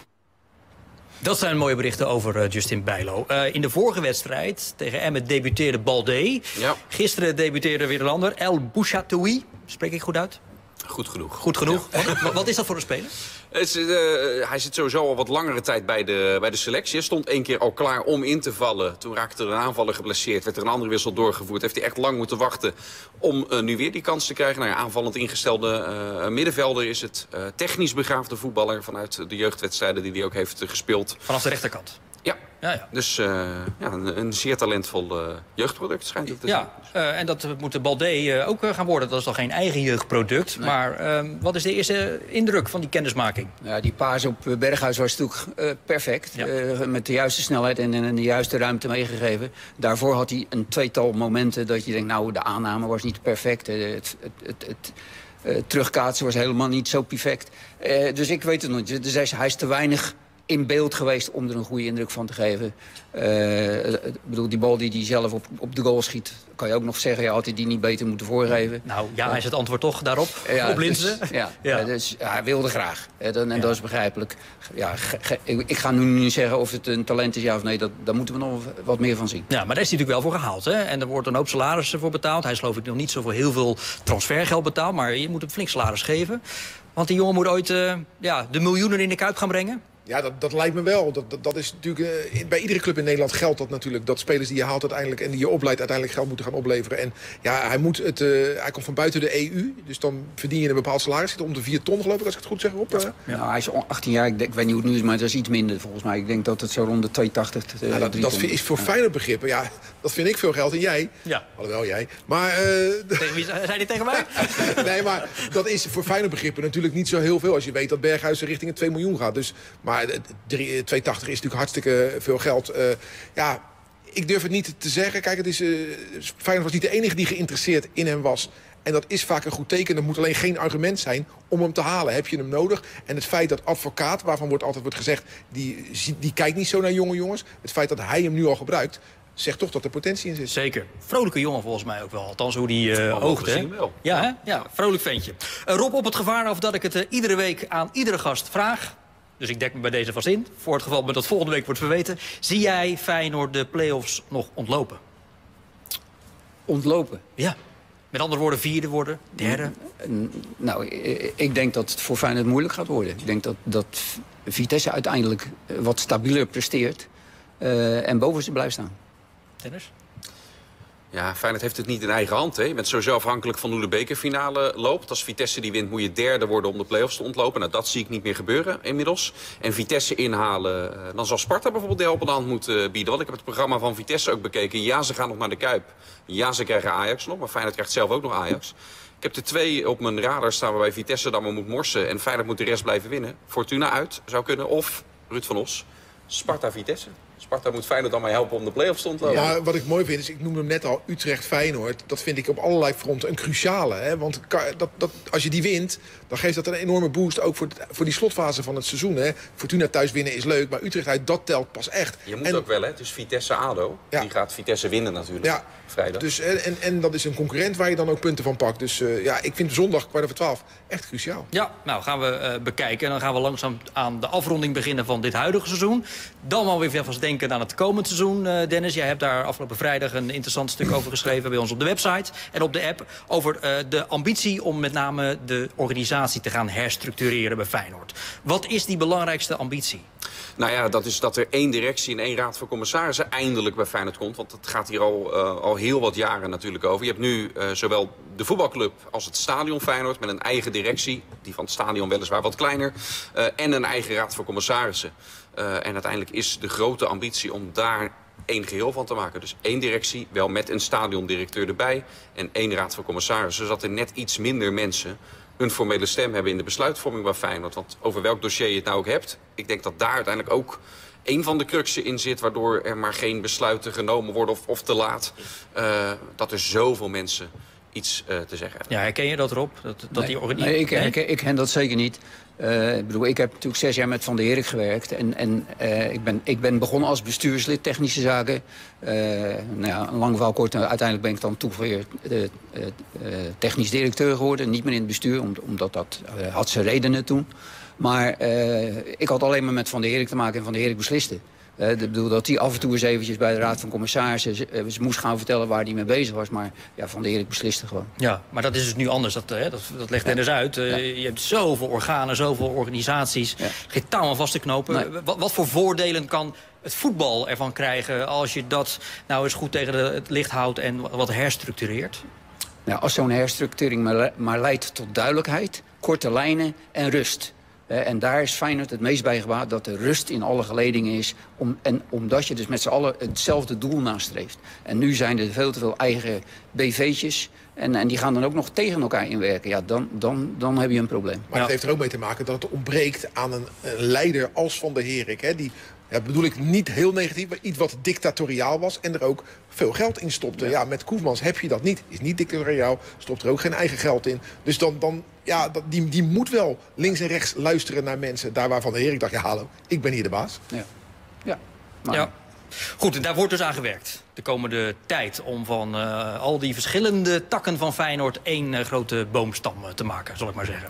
B: Dat zijn mooie berichten over Justin Bijlo. Uh, in de vorige wedstrijd tegen Emmet debuteerde Balde.
D: Ja.
B: Gisteren debuteerde weer een ander, El Bouchatoui. Spreek ik goed uit?
D: Goed genoeg.
B: Goed genoeg. Ja. Wat is dat voor een speler?
D: Is, uh, hij zit sowieso al wat langere tijd bij de, bij de selectie. Hij stond één keer al klaar om in te vallen. Toen raakte er een aanvaller geblesseerd. Werd er een andere wissel doorgevoerd. Heeft hij echt lang moeten wachten om uh, nu weer die kans te krijgen. Nou ja, aanvallend ingestelde middenvelder is het. technisch begaafde voetballer vanuit de jeugdwedstrijden die hij ook heeft gespeeld.
B: Vanaf de rechterkant?
D: Ja. Ja, ja. Dus uh, ja, een, een, zeer talentvol uh, jeugdproduct schijnt het te
B: ja, zijn. Uh, en dat moet de Balde ook gaan worden. Dat is toch geen eigen jeugdproduct. Nee. Maar ehm, wat is de eerste indruk van die kennismaking?
C: Ja, die paas op Berghuis was natuurlijk perfect. Ja. met de juiste snelheid en, en, de juiste ruimte meegegeven. Daarvoor had hij een tweetal momenten dat je denkt... nou, de aanname was niet perfect. het, het, het, het terugkaatsen was helemaal niet zo perfect. dus ik weet het nog. Dus hij is, hij is te weinig in beeld geweest om er een goede indruk van te geven. Uh, ik bedoel, die bal die hij zelf op, op de goal schiet... kan je ook nog zeggen, ja, had hij die niet beter moeten voorgeven.
B: Nou, ja, uh, is het antwoord toch daarop? Ja, op Linzen?
C: Dus, <laughs> ja, ja. dus ja, hij wilde graag. En, en ja. dat is begrijpelijk. Ja, ik, ik, ga nu niet zeggen of het een talent is, ja of nee. Dat, daar moeten we nog wat meer van zien.
B: Ja, maar daar is hij natuurlijk wel voor gehaald. Hè? En er wordt een hoop salarissen voor betaald. Hij is geloof ik nog niet zo voor heel veel transfergeld betaald. Maar je moet hem flink salaris geven. Want die jongen moet ooit uh, ja, de miljoenen in de kuip gaan brengen.
E: Ja, dat, dat lijkt me wel. Dat, dat, dat is natuurlijk, uh, bij iedere club in Nederland geldt dat natuurlijk. Dat spelers die je haalt uiteindelijk en die je opleidt uiteindelijk geld moeten gaan opleveren. En ja, hij, moet het, uh, hij komt van buiten de EU. Dus dan verdien je een bepaald salaris. Zit om de 4 ton geloof ik, als ik het goed zeg op. Uh.
C: Ja. Nou, hij is 18 jaar. Ik, denk, ik weet niet hoe het nu is, maar dat is iets minder volgens mij. Ik denk dat het zo rond de 280
E: ja, dat, dat is voor ja. fijne begrippen. Ja, dat vind ik veel geld. En jij?
B: Ja.
E: Alhoewel jij. Maar...
B: Wie zei die tegen mij? <laughs>
E: nee, maar dat is voor fijne begrippen natuurlijk niet zo heel veel. Als je weet dat Berghuis richting een 2 miljoen gaat. Dus, maar 3, 280 is natuurlijk hartstikke veel geld. Uh, ja, ik durf het niet te zeggen. Kijk, het is, uh, Feyenoord was niet de enige die geïnteresseerd in hem was. En dat is vaak een goed teken. Er moet alleen geen argument zijn om hem te halen. Heb je hem nodig? En het feit dat advocaat, waarvan wordt altijd wordt gezegd... Die, die kijkt niet zo naar jonge jongens. Het feit dat hij hem nu al gebruikt zegt toch dat er potentie in zit.
B: Zeker. Vrolijke jongen volgens mij ook wel. Althans hoe die uh, oogt. Hè? Wel. Ja, hè? ja, vrolijk ventje. Uh, Rob, op het gevaar of dat ik het uh, iedere week aan iedere gast vraag... Dus ik dek me bij deze vast in. Voor het geval me dat volgende week wordt verweten. Zie jij Feyenoord de play-offs nog ontlopen?
C: Ontlopen?
B: Ja. Met andere woorden, vierde worden, derde?
C: Nou, ik denk dat het voor Feyenoord moeilijk gaat worden. Ik denk dat, dat Vitesse uiteindelijk wat stabieler presteert. Uh, en boven ze blijft staan.
B: Dennis?
D: Ja, Feyenoord heeft het niet in eigen hand. Hè. Je bent sowieso afhankelijk van hoe de bekerfinale loopt. Als Vitesse die wint, moet je derde worden om de play-offs te ontlopen. Nou, dat zie ik niet meer gebeuren inmiddels. En Vitesse inhalen, dan zal Sparta bijvoorbeeld de helpende hand moeten bieden. Want ik heb het programma van Vitesse ook bekeken. Ja, ze gaan nog naar de Kuip. Ja, ze krijgen Ajax nog, maar Feyenoord krijgt zelf ook nog Ajax. Ik heb er twee op mijn radar staan waarbij Vitesse dan maar moet morsen. En Feyenoord moet de rest blijven winnen. Fortuna uit zou kunnen. Of, Ruud van Os, Sparta-Vitesse. Sparta moet Feyenoord dan maar helpen om de play-offs te ontlopen.
E: Ja, wat ik mooi vind is, ik noemde hem net al Utrecht-Feyenoord. Dat vind ik op allerlei fronten een cruciale. Hè? Want dat, dat, als je die wint, dan geeft dat een enorme boost. Ook voor, voor die slotfase van het seizoen. Hè? Fortuna thuis winnen is leuk, maar Utrecht uit, dat telt pas echt.
D: Je moet en, ook wel, hè? Dus Vitesse-ADO, ja. die gaat Vitesse winnen natuurlijk. Ja. Vrijdag.
E: Dus, en, en, en, dat is een concurrent waar je dan ook punten van pakt. Dus uh, ja, ik vind zondag kwart over twaalf echt cruciaal.
B: Ja, nou gaan we uh, bekijken. En dan gaan we langzaam aan de afronding beginnen van dit huidige seizoen. Dan wel weer vast denken aan het komend seizoen, uh, Dennis. Jij hebt daar afgelopen vrijdag een interessant stuk over geschreven... bij ons op de website en op de app... over de ambitie om met name de organisatie te gaan herstructureren bij Feyenoord. Wat is die belangrijkste ambitie?
D: Nou ja, dat is dat er één directie en één raad van commissarissen eindelijk bij Feyenoord komt. Want het gaat hier al, uh, al heel wat jaren natuurlijk over. Je hebt nu zowel de voetbalclub als het stadion Feyenoord met een eigen directie. Die van het stadion weliswaar wat kleiner. En een eigen raad van commissarissen. En uiteindelijk is de grote ambitie om daar één geheel van te maken. Dus één directie, wel met een stadiondirecteur erbij... en één raad van commissarissen, zodat er net iets minder mensen een formele stem hebben in de besluitvorming bij Feyenoord. Want over welk dossier je het nou ook hebt... ik denk dat daar uiteindelijk ook een van de cruxen in zit... waardoor er maar geen besluiten genomen worden of, of te laat. Uh, dat er zoveel mensen iets uh, te zeggen hebben.
B: Ja, herken je dat, Rob? Dat, dat
C: nee,
B: die
C: nee, ik, nee? Ik, ik ken dat zeker niet. Uh, ik bedoel, ik heb natuurlijk zes jaar met Van der Herik gewerkt. En, en uh, ik, ben, ik ben begonnen als bestuurslid technische zaken. Uh, nou ja, een lang verhaal kort. Uiteindelijk ben ik dan toch weer technisch directeur geworden. Niet meer in het bestuur, omdat dat had zijn redenen toen. Maar ik had alleen maar met Van der Herik te maken en Van der Herik besliste. Uh, ik bedoel dat hij af en toe eens eventjes bij de Raad van Commissarissen... Ze moest gaan vertellen waar hij mee bezig was. Maar ja, Van der Erik besliste gewoon.
B: Ja, maar dat is dus nu anders. Dat, hè, dat, dat legt ja. Dennis uit. Ja. Je hebt zoveel organen, zoveel organisaties. Ja. Geen touw aan vast te knopen. Nee. Wat, wat voor voordelen kan het voetbal ervan krijgen... als je dat nou eens goed tegen de, het licht houdt en wat herstructureert?
C: Nou, als zo'n herstructurering maar, maar leidt tot duidelijkheid... korte lijnen en rust... En daar is Feyenoord het meest bij gebaat dat er rust in alle geledingen is. Om, en omdat je dus met z'n allen hetzelfde doel nastreeft. En nu zijn er veel te veel eigen BV'tjes. En, en die gaan dan ook nog tegen elkaar inwerken. Ja, dan, dan, dan heb je een probleem.
E: Maar het heeft er ook mee te maken dat het ontbreekt aan een, een leider als Van der Herik. Hè, die ja, bedoel ik niet heel negatief, maar iets wat dictatoriaal was... en er ook veel geld in stopte. Ja, ja met Koefmans heb je dat niet. Is niet dictatoriaal, stopt er ook geen eigen geld in. Dus dan, dan ja, dat, die, die moet wel links en rechts luisteren naar mensen... daar waarvan de heer ik dacht, ja hallo, ik ben hier de baas.
C: Ja, ja.
B: Maar... ja. Goed, en daar wordt dus aan gewerkt de komende tijd... om van uh, al die verschillende takken van Feyenoord één uh, grote boomstam te maken, zal ik maar zeggen.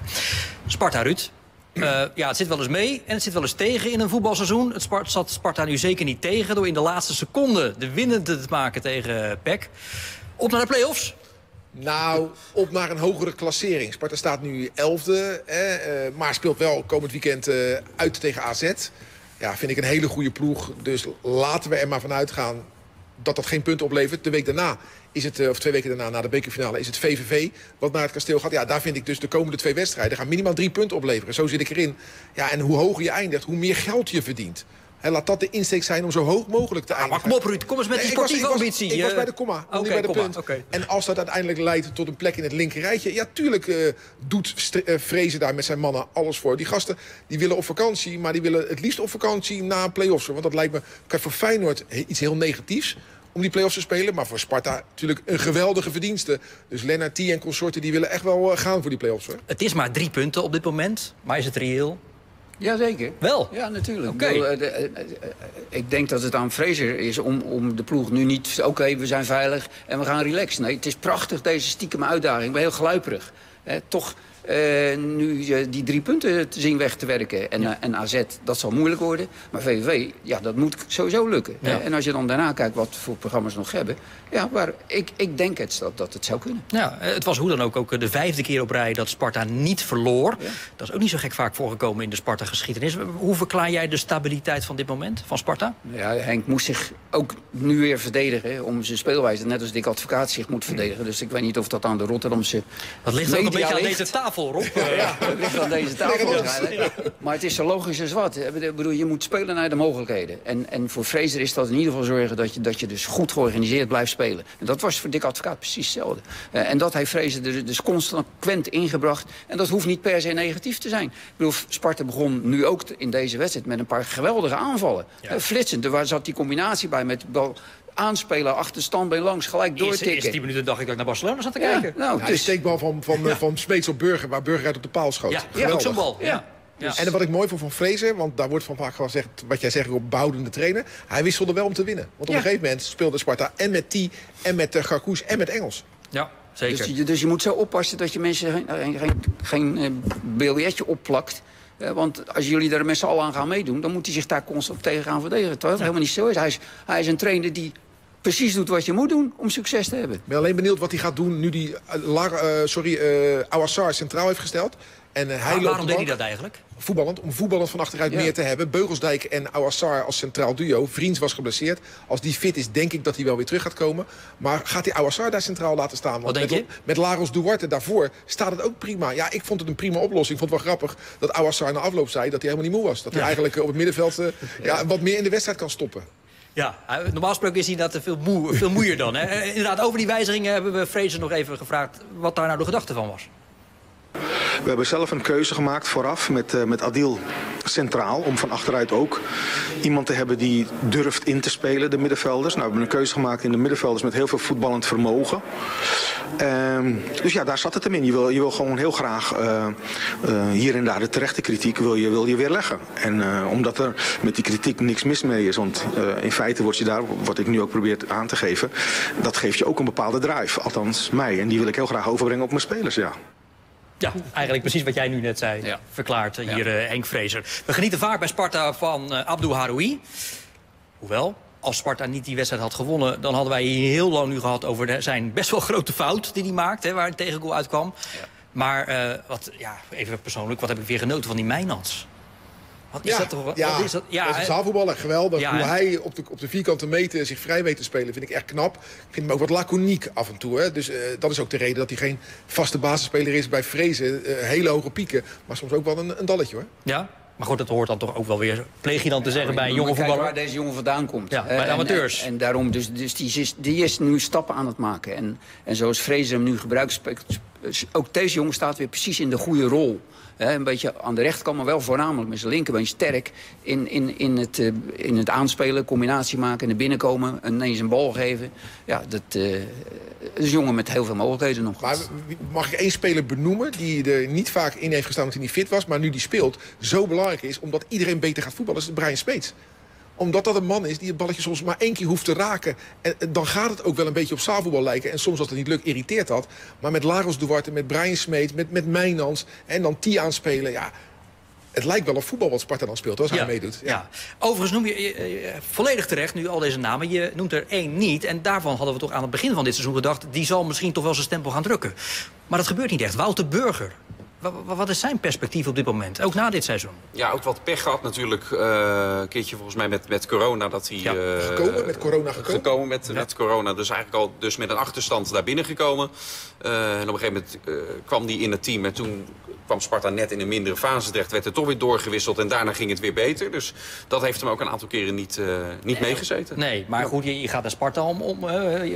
B: Sparta, Ruud. Uh, ja, het zit wel eens mee en het zit wel eens tegen in een voetbalseizoen. Het Spart zat Sparta nu zeker niet tegen... door in de laatste seconde de winnende te maken tegen PEC. Op naar de play-offs.
E: Nou, op naar een hogere klassering. Sparta staat nu 11e, hè, uh, maar speelt wel komend weekend uit tegen AZ. Ja, vind ik een hele goede ploeg. Dus laten we er maar vanuit gaan dat dat geen punten oplevert. De week daarna is het, of twee weken daarna, na de bekerfinale, is het VVV wat naar het kasteel gaat. Ja, daar vind ik dus de komende twee wedstrijden gaan minimaal drie punten opleveren. Zo zit ik erin. Ja, en hoe hoger je eindigt, hoe meer geld je verdient. He, laat dat de insteek zijn om zo hoog mogelijk te eindigen.
B: Ah, maar kom op, Ruud. Kom eens met die nee, sportieve
E: ik was,
B: ambitie.
E: Ik was, ik was bij de komma, okay, niet bij de punt.
B: Okay.
E: En als dat uiteindelijk leidt tot een plek in het linkerrijtje... ja, tuurlijk uh, doet uh, Vrezen daar met zijn mannen alles voor. Die gasten die willen op vakantie, maar die willen het liefst op vakantie na play-offs. Want dat lijkt me kijk, voor Feyenoord iets heel negatiefs om die play-offs te spelen. Maar voor Sparta natuurlijk een geweldige verdienste. Dus Lennart T en consorten die willen echt wel gaan voor die play-offs. Hoor.
B: Het is maar drie punten op dit moment. Maar is het reëel?
C: Jazeker.
B: Wel?
C: Ja, natuurlijk.
B: Okay.
C: Ik, bedoel, uh, uh, ik denk dat het aan Fraser is om, om de ploeg nu niet... oké, okay, we zijn veilig en we gaan relaxen. Nee, het is prachtig, deze stiekem uitdaging. Ik ben heel gluiperig. Eh, toch uh, nu uh, die drie punten te zien weg te werken. En, ja. uh, en AZ, dat zal moeilijk worden. Maar VVV, ja, dat moet sowieso lukken. Ja. En als je dan daarna kijkt wat voor programma's nog hebben... ja, maar ik, ik denk het, dat, dat het zou kunnen.
B: Ja, het was hoe dan ook, ook de vijfde keer op rij dat Sparta niet verloor. Ja. Dat is ook niet zo gek vaak voorgekomen in de Sparta-geschiedenis. Hoe verklaar jij de stabiliteit van dit moment, van Sparta?
C: Ja, Henk moest zich ook nu weer verdedigen om zijn speelwijze. Net als Dick Advocaat zich moet verdedigen. Dus ik weet niet of dat aan de Rotterdamse
B: Dat ligt ook een beetje aan deze tafel tafel, Rob.
C: Ja, <laughs> dat ligt aan deze tafel waarschijnlijk. Maar het is zo logisch als wat. Ik bedoel, je moet spelen naar de mogelijkheden. En, en voor Fraser is dat in ieder geval zorgen dat je, dat je dus goed georganiseerd blijft spelen. En dat was voor Dick Advocaat precies hetzelfde. Uh, en dat heeft Fraser er dus consequent ingebracht. En dat hoeft niet per se negatief te zijn. Ik bedoel, Sparta begon nu ook in deze wedstrijd met een paar geweldige aanvallen. Ja. Uh, flitsend, er zat die combinatie bij met bal aanspelen, achter standbeen langs, gelijk doortikken.
B: Eerst 10 minuten dacht ik dat ik naar Barcelona zat te kijken.
E: Ja, nou,
B: ja,
E: de steekbal van, van, ja. van Smeets op Burger, waar Burger uit op de paal schoot.
B: Ja, ja ook zo'n bal. Ja.
E: Dus. En wat ik mooi vond van Fraser, want daar wordt van vaak gezegd... wat jij zegt op behoudende trainer, hij wisselde wel om te winnen. Want op een gegeven moment speelde Sparta en met T en met uh, Garkoes en met Engels.
B: Ja, zeker.
C: Dus je, dus je moet zo oppassen dat je mensen geen, geen, geen uh, biljetje opplakt... Want als jullie er met z'n allen aan gaan meedoen... dan moet hij zich daar constant tegen gaan verdedigen. Terwijl het helemaal niet zo is. Hij is, hij is een trainer die precies doet wat je moet doen om succes te hebben. Ik
E: ben alleen benieuwd wat hij gaat doen nu hij uh, uh, sorry, uh, Awassar centraal heeft gesteld. En, uh, hij
B: waarom deed hij dat eigenlijk?
E: Voetballend, om voetballend van achteruit ja. meer te hebben. Beugelsdijk en Awassar als centraal duo. Vriends was geblesseerd. Als die fit is, denk ik dat hij wel weer terug gaat komen. Maar gaat hij Awassar daar centraal laten staan? Want
B: Wat denk
E: met,
B: je?
E: met Laros Duarte daarvoor staat het ook prima. Ja, ik vond het een prima oplossing. Ik vond het wel grappig dat Awassar na afloop zei dat hij helemaal niet moe was. Dat hij ja. eigenlijk op het middenveld uh, ja. wat meer in de wedstrijd kan stoppen.
B: Ja, normaal gesproken is hij dat veel, moe, veel moeier dan. Hè? Inderdaad, over die wijzigingen hebben we Fraser nog even gevraagd... wat daar nou de gedachte van was.
H: We hebben zelf een keuze gemaakt vooraf met, uh, met Adil centraal. Om van achteruit ook iemand te hebben die durft in te spelen, de middenvelders. Nou, we hebben een keuze gemaakt in de middenvelders met heel veel voetballend vermogen. Uh, dus ja, daar zat het hem in. Je wil, je wil gewoon heel graag uh, uh, hier en daar de terechte kritiek wil je, wil je weer leggen. En omdat er met die kritiek niks mis mee is. Want in feite word je daar, wat ik nu ook probeer aan te geven... dat geeft je ook een bepaalde drive. Althans mij. En die wil ik heel graag overbrengen op mijn spelers, ja.
B: Ja, eigenlijk precies wat jij nu net zei. Ja. Verklaart hier ja. Henk Vrezer. We genieten vaak bij Sparta van uh, Abdou Haroui. Hoewel, als Sparta niet die wedstrijd had gewonnen... dan hadden wij hier heel lang nu gehad over de, zijn best wel grote fout die hij maakt. Hè, waar een tegengoal uitkwam. Ja. Maar uh, wat, ja, even persoonlijk, wat heb ik weer genoten van die Mijnans.
E: Wat is ja, dat toch? Ja, is dat? Ja, dat is een zaalvoetballer. Geweldig. Ja, Hoe hij op de, op de vierkante meter zich vrij weet te spelen, vind ik echt knap. Ik vind hem ook wat laconiek af en toe. Hè. Dus uh, dat is ook de reden dat hij geen vaste basisspeler is bij Vrezen. Uh, hele hoge pieken, maar soms ook wel een, een dalletje hoor.
B: Ja, maar goed, dat hoort dan toch ook wel weer, pleeg je dan te ja, zeggen bij een jonge voetballer?
C: waar deze jongen vandaan komt.
B: Ja, bij de amateurs.
C: En, en, en, daarom, dus, dus die, is, die is nu stappen aan het maken. En, en zoals Vrezen hem nu gebruikt, ook deze jongen staat weer precies in de goede rol. Een beetje aan de rechterkant, maar wel voornamelijk met zijn linkerbeen sterk... in, in, in, het, uh, in het aanspelen, combinatie maken, naar binnen komen... en ineens een bal geven. Ja, dat uh, is een jongen met heel veel mogelijkheden nog.
E: Mag ik één speler benoemen die er niet vaak in heeft gestaan... omdat hij niet fit was, maar nu die speelt, zo belangrijk is... omdat iedereen beter gaat voetballen, dat is Brian Speets omdat dat een man is die het balletje soms maar één keer hoeft te raken. En, en dan gaat het ook wel een beetje op zaalvoetbal lijken. En soms als dat niet lukt, irriteert dat. Maar met Lagos Duarte, met Brian Smeet, met, met Mijnans... en dan die aanspelen, ja... Het lijkt wel op voetbal wat Sparta dan speelt, als ja, hij meedoet.
B: Ja. ja. Overigens noem je, je, je, volledig terecht nu al deze namen. Je noemt er één niet. En daarvan hadden we toch aan het begin van dit seizoen gedacht... die zal misschien toch wel zijn stempel gaan drukken. Maar dat gebeurt niet echt. Wouter Burger, wat is zijn perspectief op dit moment, ook na dit seizoen?
D: Ja, ook wat pech gehad natuurlijk. Uh, een keertje volgens mij met, met corona. Dat hij, ja.
E: uh, gekomen, met corona gekomen?
D: Gekomen met, ja. met corona. Dus eigenlijk al dus met een achterstand daar binnen gekomen. Uh, en op een gegeven moment kwam hij in het team. En toen kwam Sparta net in een mindere fase terecht. Werd er toch weer doorgewisseld. En daarna ging het weer beter. Dus dat heeft hem ook een aantal keren niet, niet nee, meegezeten.
B: Nee, maar goed, je, je, gaat naar Sparta om, om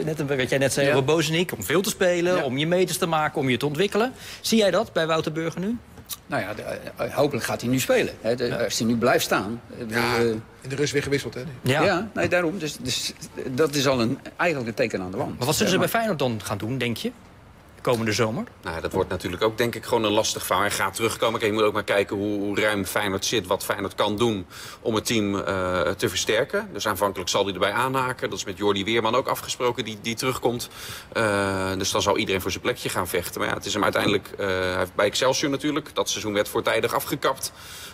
B: net, wat jij net zei ja. over Bozenik. Om veel te spelen, om je meters te maken, om je te ontwikkelen. Zie jij dat bij Wouter Burger nu?
C: Nou ja, de, hopelijk gaat hij nu spelen. Hè. De, ja. Als hij nu blijft staan.
E: Ja, in de rust weer gewisseld, hè?
C: Ja, ja nee, daarom. Dus, dus, dat is al een, eigenlijk een teken aan de wand.
B: Maar wat zullen ze bij Feyenoord dan gaan doen, denk je? Komende zomer?
D: Nou, dat wordt natuurlijk ook denk ik gewoon een lastig verhaal. Hij gaat terugkomen. Kijk, je moet ook maar kijken hoe, hoe, ruim Feyenoord zit. Wat Feyenoord kan doen om het team uh, te versterken. Dus aanvankelijk zal hij erbij aanhaken. Dat is met Jordi Weerman ook afgesproken die, die terugkomt. Uh, dus dan zal iedereen voor zijn plekje gaan vechten. Maar ja, het is hem uiteindelijk uh, bij Excelsior natuurlijk. Dat seizoen werd voortijdig afgekapt.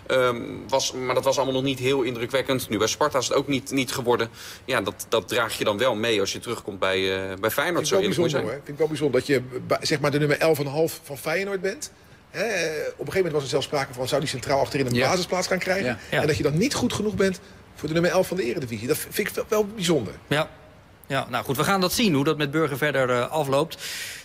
D: Um, was, maar dat was allemaal nog niet heel indrukwekkend. Nu bij Sparta is het ook niet, niet geworden. Ja, dat, dat draag je dan wel mee als je terugkomt bij, uh, bij Feyenoord.
E: Vind ik, wel bijzonder, vind ik wel bijzonder dat je zeg maar de nummer 11,5 van Feyenoord bent. He, op een gegeven moment was er zelfs sprake van... zou die centraal achterin een ja. basisplaats gaan krijgen? Ja. En dat je dan niet goed genoeg bent voor de nummer 11 van de eredivisie. Dat vind ik wel, wel bijzonder.
B: Ja. Ja, nou goed, we gaan dat zien, hoe dat met Burger verder uh, afloopt.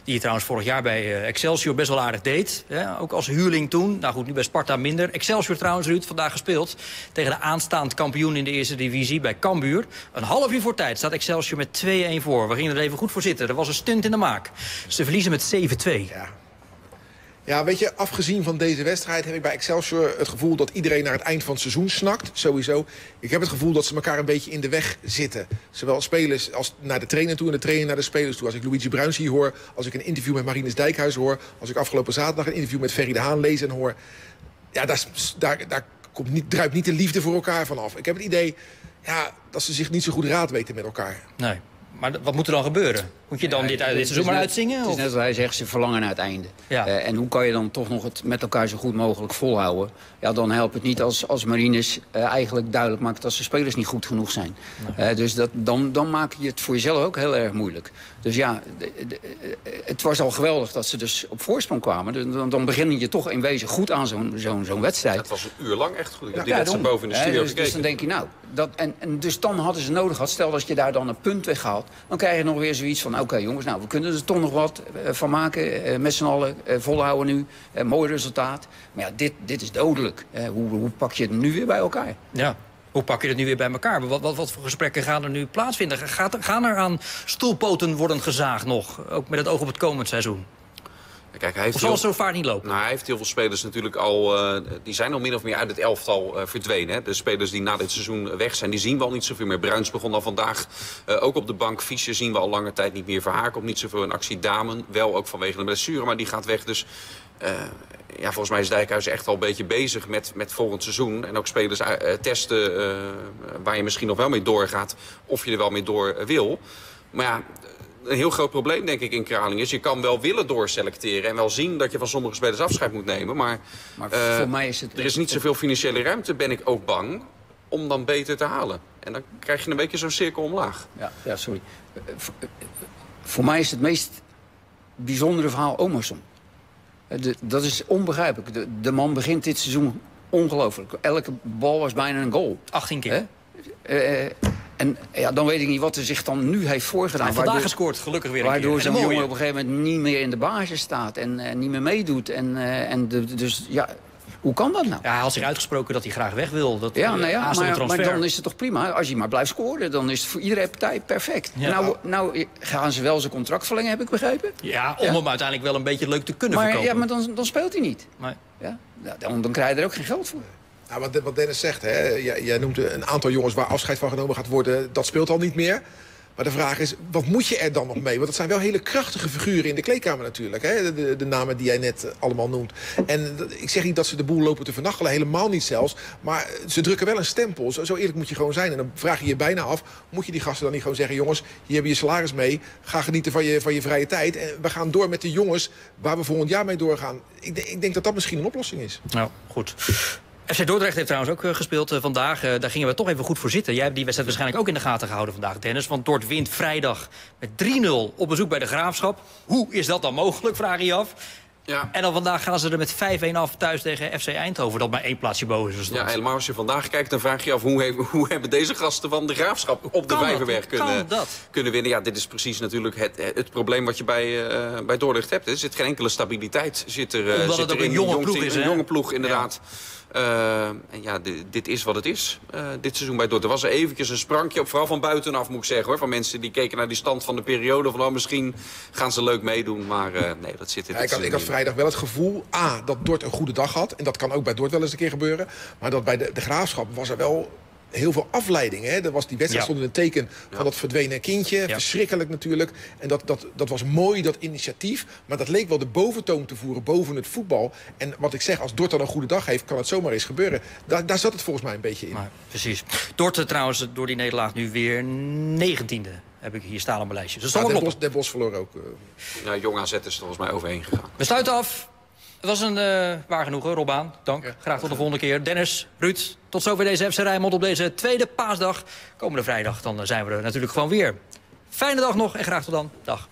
B: Die trouwens vorig jaar bij uh, Excelsior best wel aardig deed. Ook als huurling toen. Nou goed, nu bij Sparta minder. Excelsior trouwens, Ruud, vandaag gespeeld. Tegen de aanstaand kampioen in de eerste divisie bij Cambuur. Een half uur voor tijd staat Excelsior met 2-1 voor. We gingen er even goed voor zitten. Er was een stunt in de maak. Ze verliezen met 7-2.
E: Ja. Ja, weet je, afgezien van deze wedstrijd heb ik bij Excelsior het gevoel dat iedereen naar het eind van het seizoen snakt. Sowieso. Ik heb het gevoel dat ze elkaar een beetje in de weg zitten. Zowel spelers als naar de trainer toe en de trainer naar de spelers toe. Als ik Luigi Bruins hier hoor, als ik een interview met Marinus Dijkhuis hoor... als ik afgelopen zaterdag een interview met Ferry de Haan lees en hoor... ja, daar, daar, daar komt niet, druipt niet de liefde voor elkaar vanaf. Ik heb het idee ja, dat ze zich niet zo goed raad weten met elkaar.
B: Nee. Maar wat moet er dan gebeuren? Moet je dan ja, dit, dit seizoen maar uitzingen?
C: Het is net als hij zegt, ze verlangen naar het einde. Ja. Uh, en hoe kan je dan toch nog het met elkaar zo goed mogelijk volhouden? Ja, dan helpt het niet als, als Marines uh, eigenlijk duidelijk maakt... dat zijn spelers niet goed genoeg zijn. Nee. Uh, dus dat, dan, dan maak je het voor jezelf ook heel erg moeilijk. Dus ja, de, de, het was al geweldig dat ze dus op voorsprong kwamen. Dus dan, dan begin je toch in wezen goed aan zo'n zo'n zo'n wedstrijd.
D: Het was een uur lang echt goed. Ik heb ja, die ja, boven in de studio
C: dus, dus dan denk je, nou... Dat, en, en dus dan hadden ze nodig gehad. Stel dat je daar dan een punt weghaalt. Dan krijg je nog weer zoiets van... oké okay, jongens, nou, we kunnen er toch nog wat uh, van maken. Uh, met z'n allen uh, volhouden nu. mooi resultaat. Maar ja, dit, dit is dodelijk. hoe, hoe pak je het nu weer bij elkaar?
B: Ja. Hoe pak je het nu weer bij elkaar? Wat, wat, wat voor gesprekken gaan er nu plaatsvinden? Gaat, gaan er aan stoelpoten worden gezaagd nog? Ook met het oog op het komend seizoen?
D: Kijk, hij heeft
B: zal zo vaak niet lopen?
D: Nou, hij heeft heel veel spelers natuurlijk al... Uh, die zijn al min of meer uit het elftal uh, verdwenen. Hè? De spelers die na dit seizoen weg zijn, die zien we al niet zoveel meer. Bruins begon al vandaag uh, ook op de bank. Fischer zien we al lange tijd niet meer. Verhaar komt niet zoveel in actie. Damen wel ook vanwege de blessure, maar die gaat weg. Dus ja, volgens mij is Dijkhuis echt al een beetje bezig met, met volgend seizoen. En ook spelers testen waar je misschien nog wel mee doorgaat. Of je er wel mee door wil. Maar ja, een heel groot probleem, denk ik, in Kralingen is... je kan wel willen doorselecteren en wel zien dat je van sommige spelers afscheid moet nemen. Maar,
C: maar uh, voor mij is het...
D: er is niet zoveel financiële ruimte, ben ik ook bang, om dan beter te halen. En dan krijg je een beetje zo'n cirkel omlaag.
C: Ja, ja sorry. Voor, voor mij is het meest bijzondere verhaal Omerson. dat is onbegrijpelijk. De, de, man begint dit seizoen ongelooflijk. Elke bal was bijna een goal.
B: 18 keer.
C: En ja, dan weet ik niet wat er zich dan nu heeft voorgedaan. Hij
B: vandaag gescoord, gelukkig weer
C: Waardoor zo'n jongen op een gegeven moment niet meer in de basis staat. En uh, niet meer meedoet. En, uh, en de, dus ja, hoe kan dat nou?
B: Ja, hij had zich uitgesproken dat hij graag weg wil. Dat,
C: ja, nou ja maar, maar, dan is het toch prima. Als hij maar blijft scoren, dan is het voor iedere partij perfect. Ja. Nou, nou gaan ze wel zijn contract verlengen, heb ik begrepen.
B: Ja, om hem uiteindelijk wel een beetje leuk te kunnen
C: maar,
B: verkopen.
C: Ja, maar dan, dan speelt hij niet. Nee. Ja? Dan, dan krijg je er ook geen geld voor.
E: Wat, wat Dennis zegt, hè, jij, jij noemt een aantal jongens waar afscheid van genomen gaat worden. Dat speelt al niet meer. Maar de vraag is, wat moet je er dan nog mee? Want het zijn wel hele krachtige figuren in de kleedkamer natuurlijk. Hè? De, de, namen die jij net allemaal noemt. En ik zeg niet dat ze de boel lopen te vernachelen. Helemaal niet zelfs. Maar ze drukken wel een stempel. Zo, eerlijk moet je gewoon zijn. En dan vraag je je bijna af, moet je die gasten dan niet gewoon zeggen... jongens, hier heb je je salaris mee. Ga genieten van je, van je vrije tijd. En we gaan door met de jongens waar we volgend jaar mee doorgaan. Ik, ik denk dat dat misschien een oplossing is.
B: Nou, goed. FC Dordrecht heeft trouwens ook uh, gespeeld uh, vandaag. Uh, daar gingen we toch even goed voor zitten. Jij hebt die wedstrijd waarschijnlijk ook in de gaten gehouden vandaag, Dennis. Want Dort wint vrijdag met 3-0 op bezoek bij de Graafschap. Hoe is dat dan mogelijk, vraag je je af. Ja. En dan vandaag gaan ze er met 5-1 af thuis tegen FC Eindhoven. Dat maar één plaatsje boven is.
D: Ja, helemaal als je vandaag kijkt, dan vraag je je af... hoe, hebben, hoe hebben deze gasten van de Graafschap op de Vijverberg kunnen, kunnen winnen? Ja, dit is precies natuurlijk het, het probleem wat je bij, uh, bij Dordrecht hebt. Er zit geen enkele stabiliteit. Zit er,
B: Omdat zit
D: het
B: ook er een jonge ploeg is,
D: Een jonge ploeg, inderdaad. Ja. Uh, en ja, dit is wat het is. Uh, dit seizoen bij Dordrecht. Er was eventjes een sprankje op, vooral van buitenaf moet ik zeggen. hoor. Van mensen die keken naar die stand van de periode. Van oh, misschien gaan ze leuk meedoen. Maar uh, nee, dat zit in
E: ja, ik, had, ik had vrijdag wel het gevoel, A, dat Dort een goede dag had. En dat kan ook bij Dort wel eens een keer gebeuren. Maar dat bij de, de Graafschap was er wel heel veel afleiding. Hè? Er was, die wedstrijd ja. stond in een teken van ja. dat verdwenen kindje. Ja. Verschrikkelijk natuurlijk. En dat, dat, dat was mooi, dat initiatief. Maar dat leek wel de boventoon te voeren boven het voetbal. En wat ik zeg, als Dort dan een goede dag heeft... kan het zomaar eens gebeuren. Daar, daar zat het volgens mij een beetje in. Maar,
B: precies. Dort trouwens door die nederlaag nu weer negentiende. Heb ik hier staan op mijn lijstje. Dus dat
E: ja, Den, Bos, verloor ook. Uh...
D: Ja, Jong AZ is er volgens mij overheen gegaan.
B: We sluiten af. Het was een uh, waar genoegen, Robaan. Dank. Ja. Graag tot de volgende keer. Dennis, Ruud, tot zover deze FC Rijnmond op deze tweede paasdag. Komende vrijdag dan zijn we er natuurlijk gewoon weer. Fijne dag nog en graag tot dan. Dag.